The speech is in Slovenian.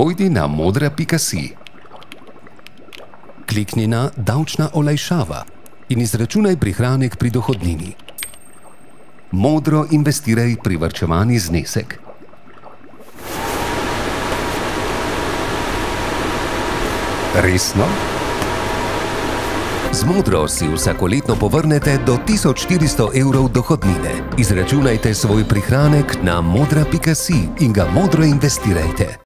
pojdi na modra.si. Klikni na davčna olajšava in izračunaj prihranek pri dohodnini. Modro investiraj privrčevani znesek. Resno? Z modro si vsakoletno povrnete do 1400 evrov dohodnine. Izračunajte svoj prihranek na modra.si in ga modro investirajte.